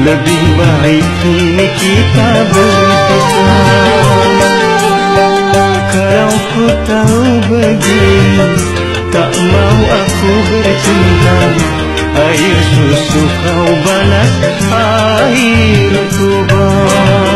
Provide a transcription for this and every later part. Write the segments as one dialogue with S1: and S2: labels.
S1: lebih baik kini kita berpisah. Kalau ku tahu begini, tak mau aku bercinta. Air susu kau balas air tubuh.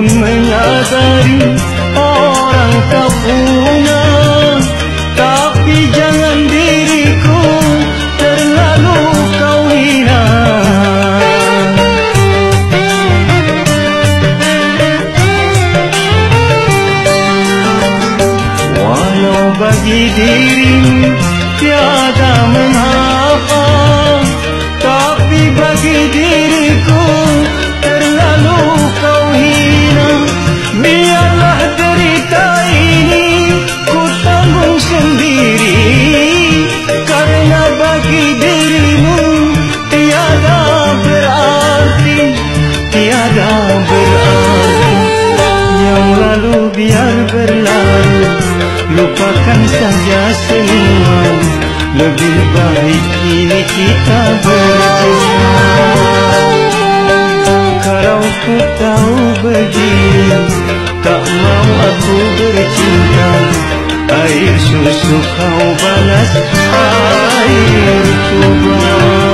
S1: உண்மையாதாரி lebih baik ini kita berjumpa Kalau ku tahu begini, tak mau aku bercinta. Air susu kau balas air tubuh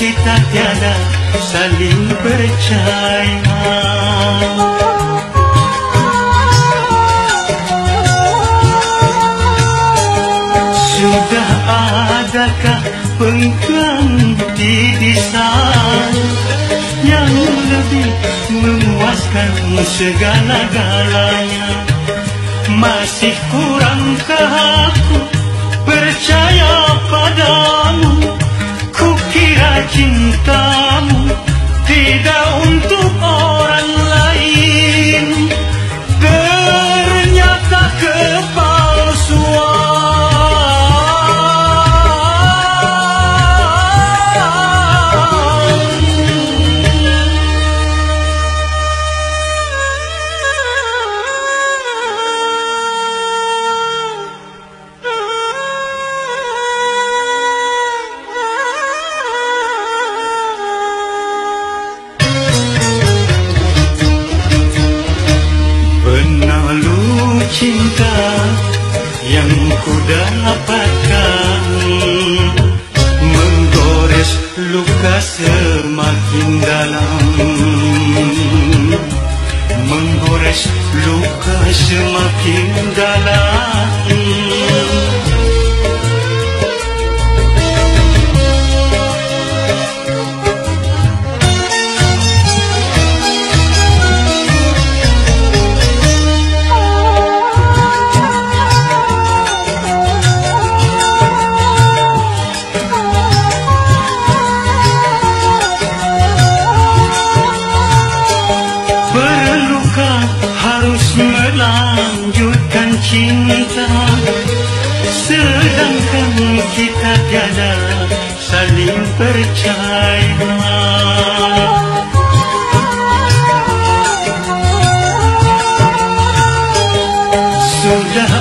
S1: kita tiada saling percaya. Sudah adakah pengganti di sana Yang lebih memuaskan segala-galanya Masih kurangkah aku cinta dapat Menggores luka semakin dalam. Menggores luka semakin dalam. Sudah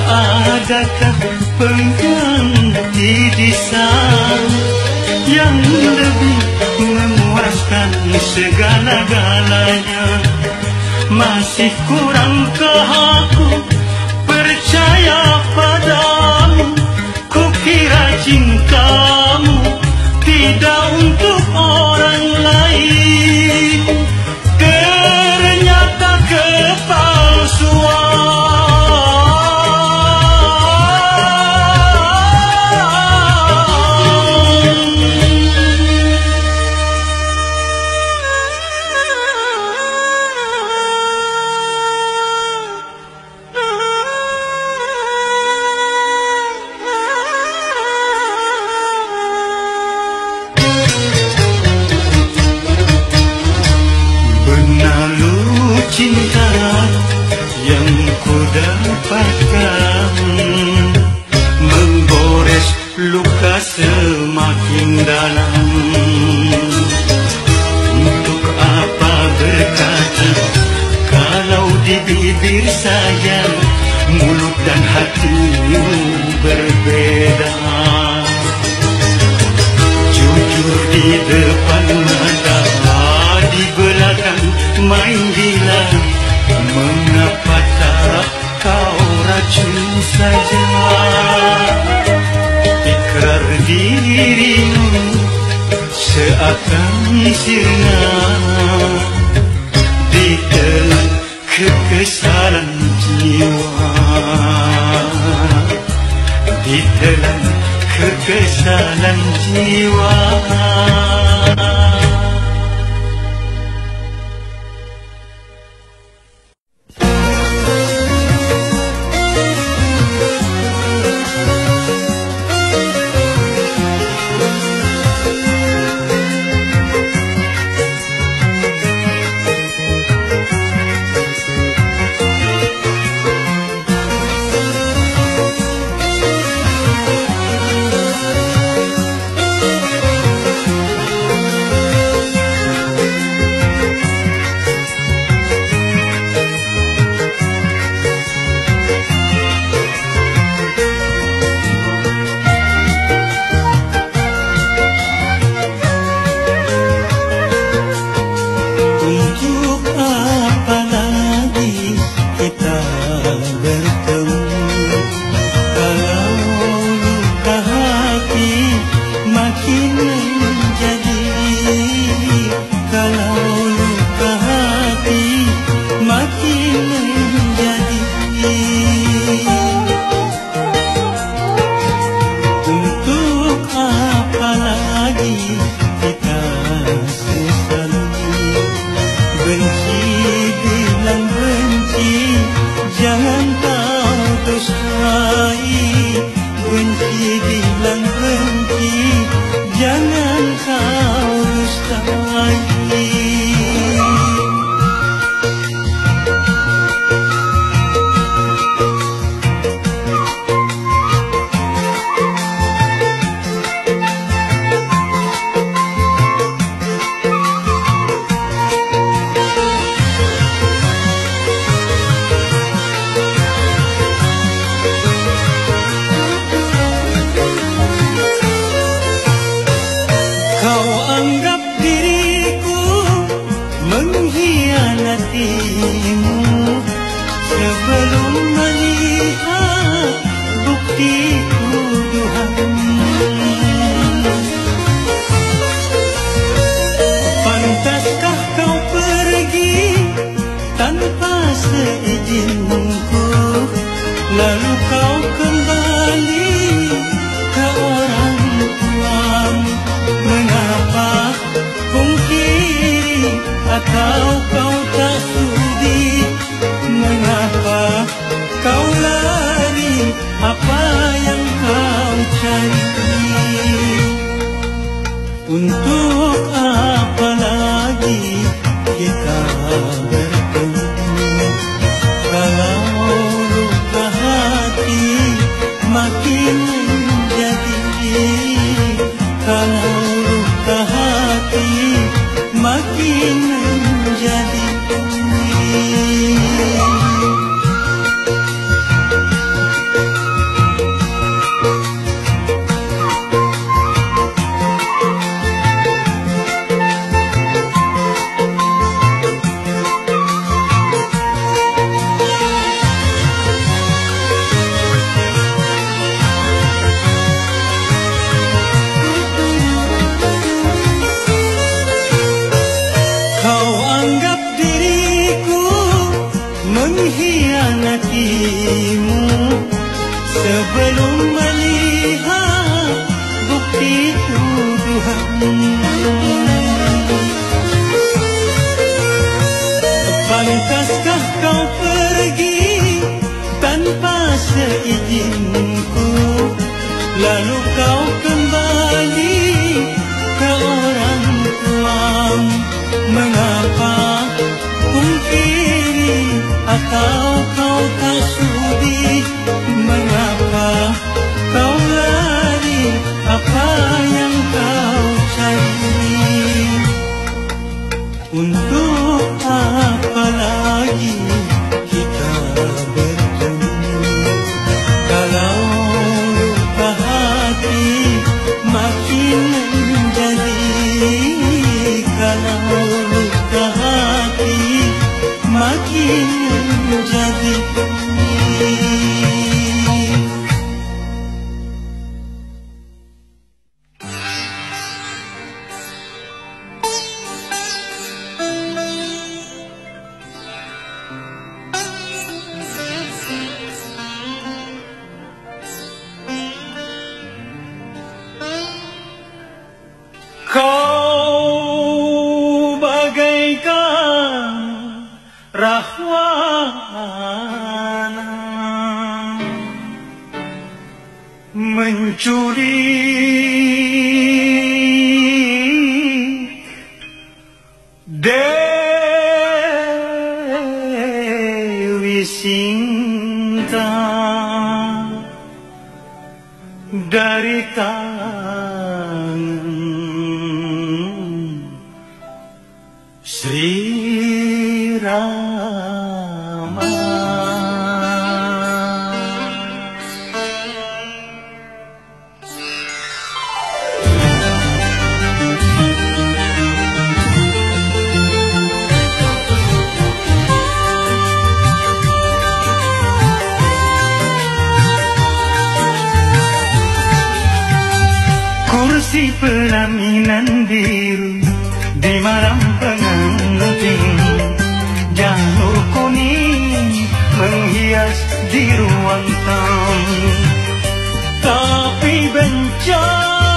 S1: adat pengganti disan yang lebih menguasai segala-galanya? Masih kurang kehak kau 告诉你 si pelaminan biru di malam pengantin. Jauh kuning menghias di ruang tamu. Tapi bencana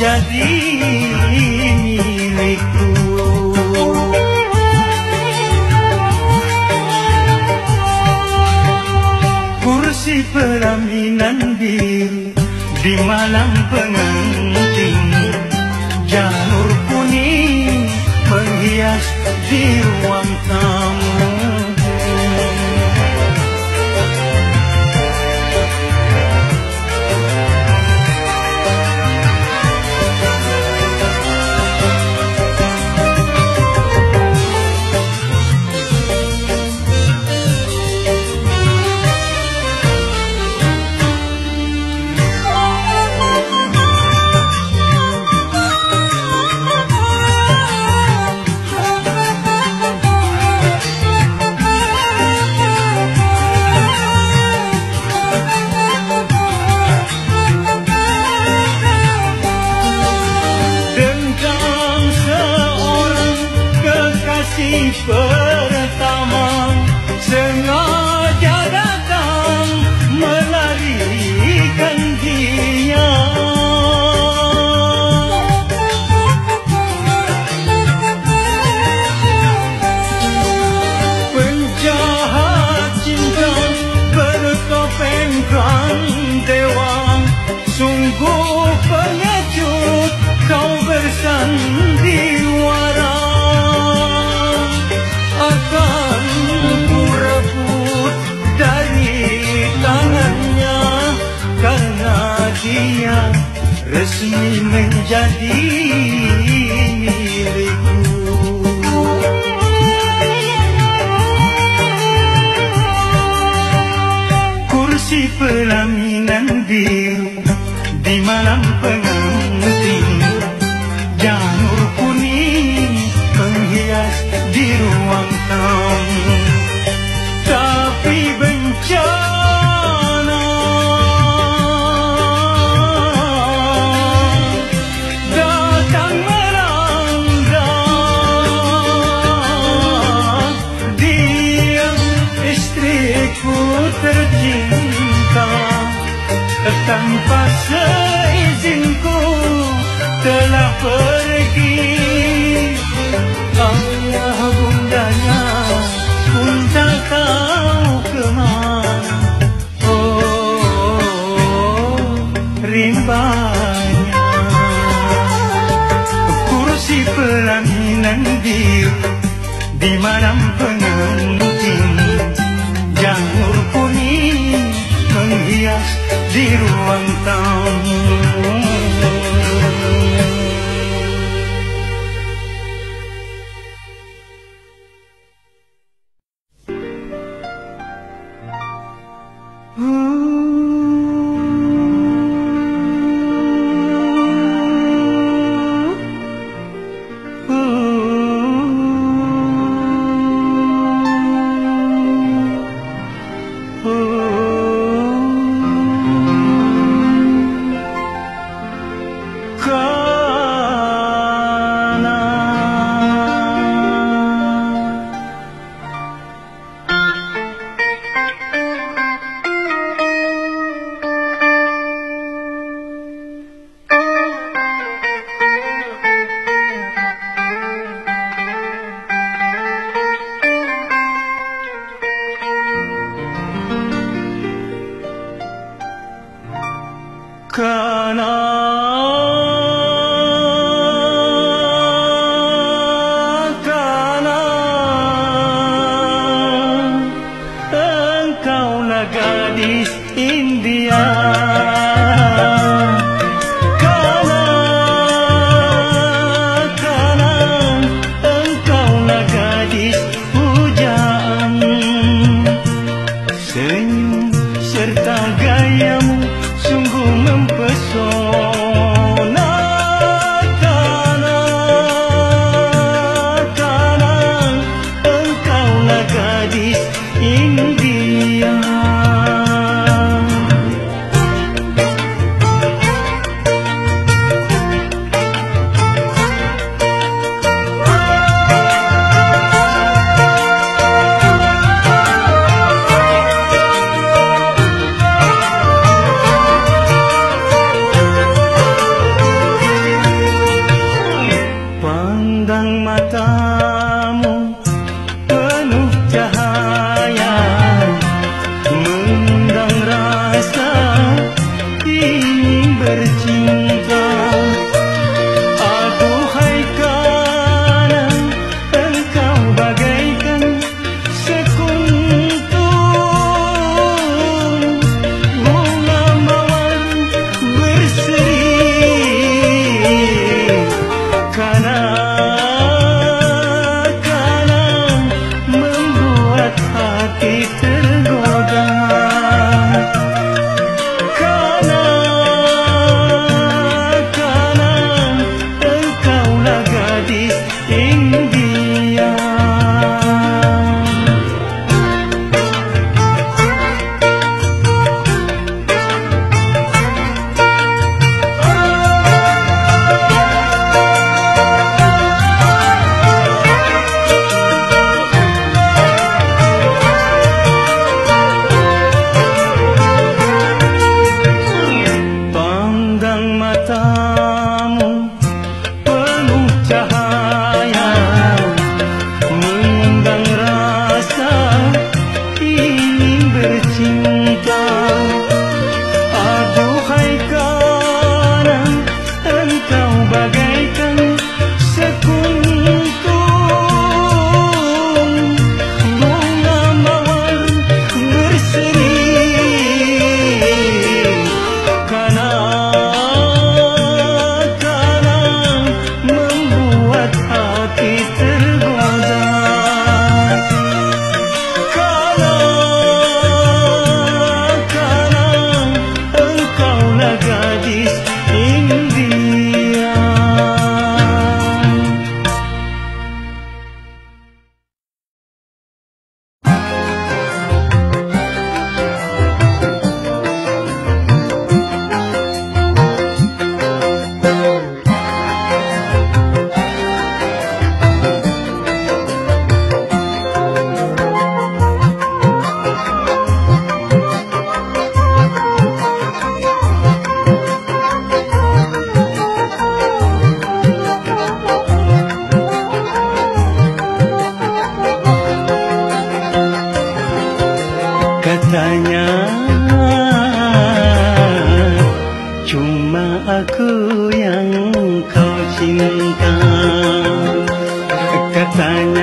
S1: jadi milikku. Kursi pelaminan biru di malam pengantin. Janur kuning menghias jiwa. people. jadi milikku kursi pelangi 在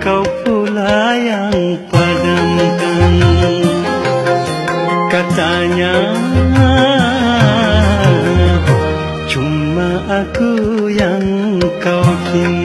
S1: kau pula yang padamkan Katanya. Cuma aku yang kau kini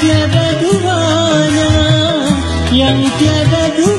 S1: tiada duanya Yang tiada duanya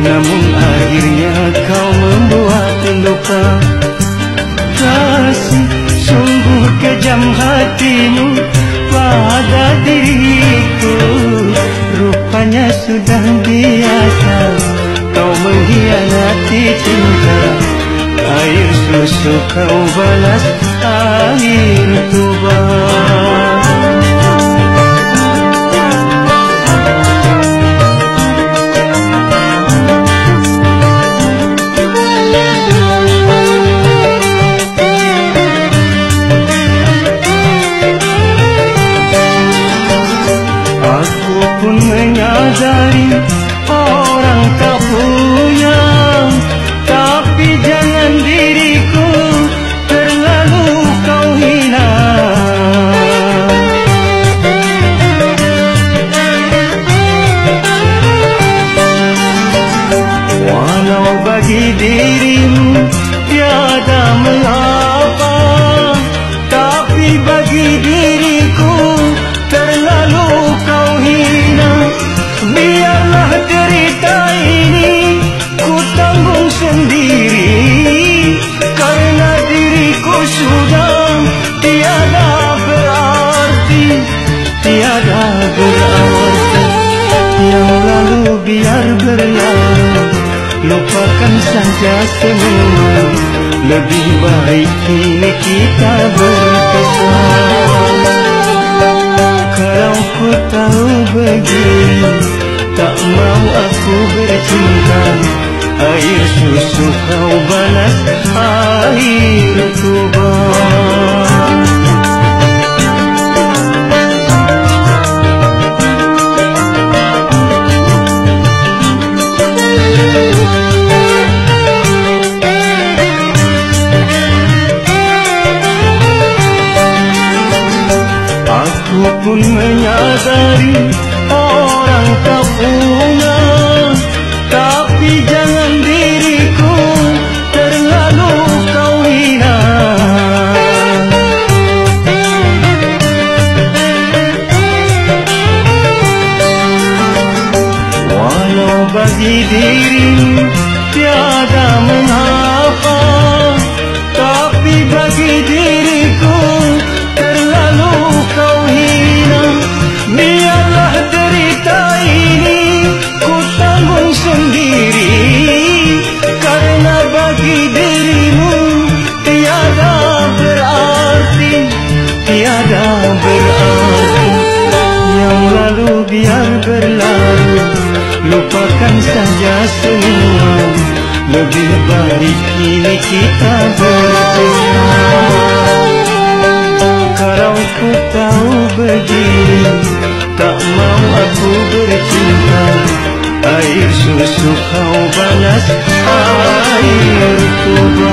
S1: Namun akhirnya kau membuat luka. Kasih sungguh kejam hatimu pada diriku. Rupanya sudah biasa kau mengkhianati cinta. Air susu kau balas air tubang saja semua Lebih baik kini kita berpisah Kalau ku tahu begini Tak mau aku bercinta. Air susu kau balas air kubah Pun menyadari orang tak semua Lebih baik kini kita berpisah Kalau ku tahu begini Tak mau aku bercinta. Air susu kau balas Air tuba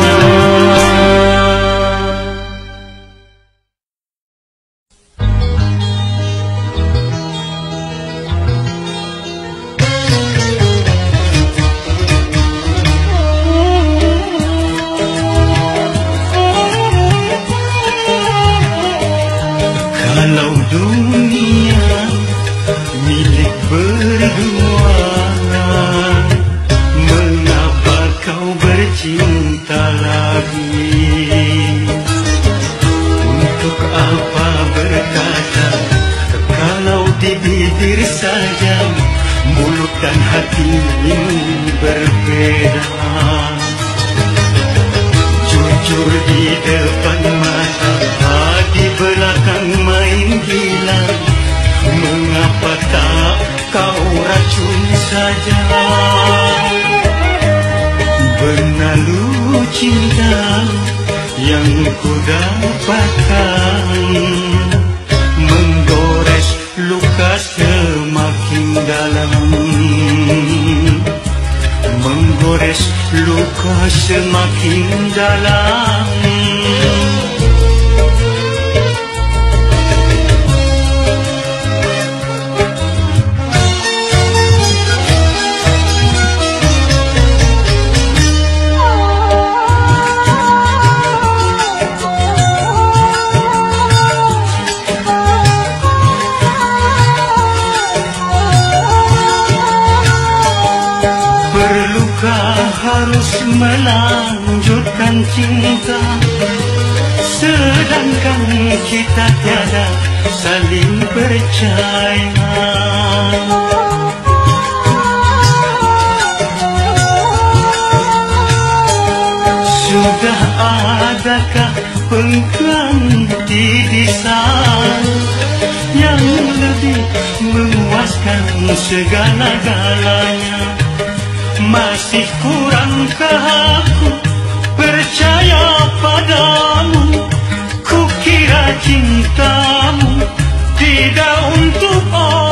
S1: Sudah adakah pengganti di sana Yang lebih memuaskan segala-galanya? Masih kurangkah aku percaya padamu? Kukira cintamu tidak untuk orang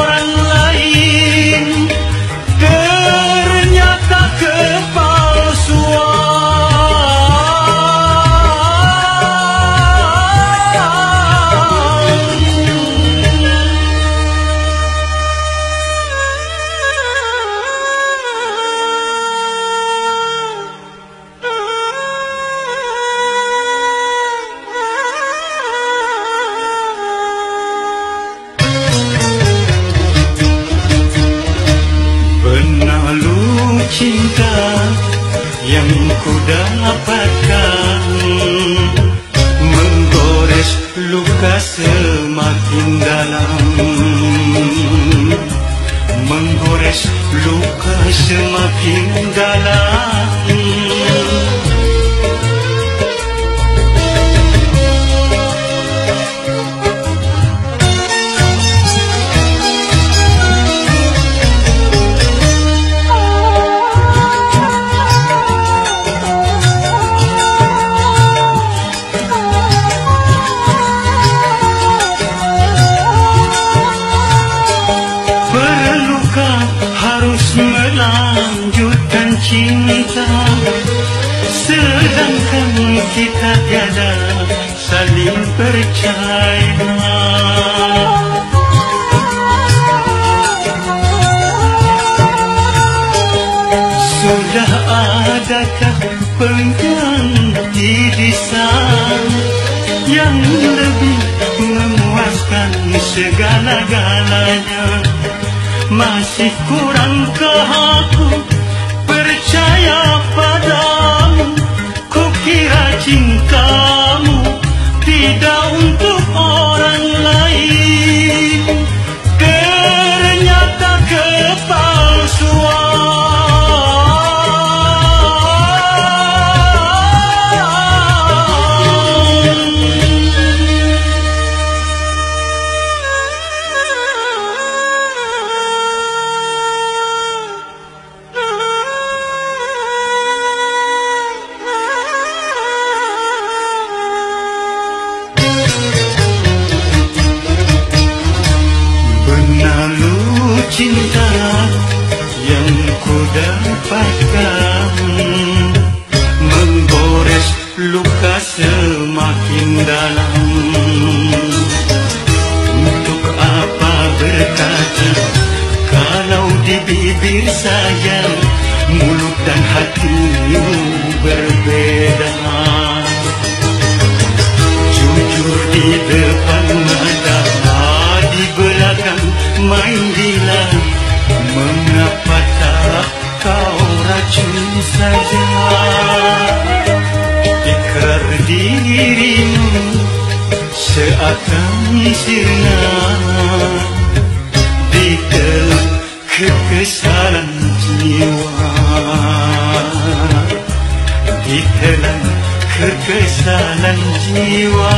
S1: Sudah adakah pengganti diri saya yang lebih memuaskan segala-galanya? Masih kurangkah aku percaya padamu? Kukira cintamu tidak untuk main gila. Mengapa tak kau racun saja? Ikrar dirimu seakan sirna. Ditelan kekesalan jiwa. Ditelan kekesalan jiwa